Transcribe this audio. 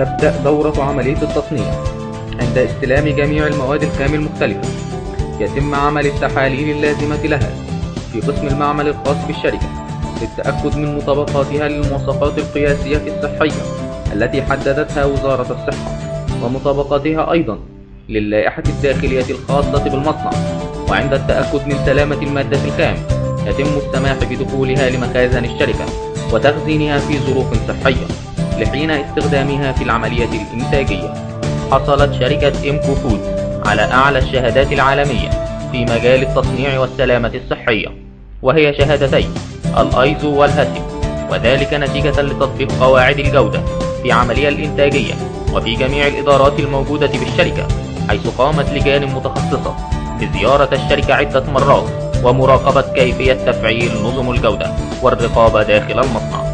تبدأ دورة عملية التصنيع عند استلام جميع المواد الخام المختلفة. يتم عمل التحاليل اللازمة لها في قسم المعمل الخاص بالشركة للتأكد من مطابقتها للمواصفات القياسية الصحية التي حددتها وزارة الصحة ومطابقتها أيضا للائحة الداخلية الخاصة بالمصنع. وعند التأكد من سلامة المادة الخام يتم السماح بدخولها لمخازن الشركة وتخزينها في ظروف صحية. لحين استخدامها في العملية الإنتاجية. حصلت شركة إمكو فود على أعلى الشهادات العالمية في مجال التصنيع والسلامة الصحية وهي شهادتي الأيزو وال HACCP وذلك نتيجة لتطبيق قواعد الجودة في عملية الإنتاجية وفي جميع الإدارات الموجودة بالشركة حيث قامت لجان متخصصة بزيارة الشركة عدة مرات ومراقبة كيفية تفعيل نظم الجودة والرقابة داخل المصنع.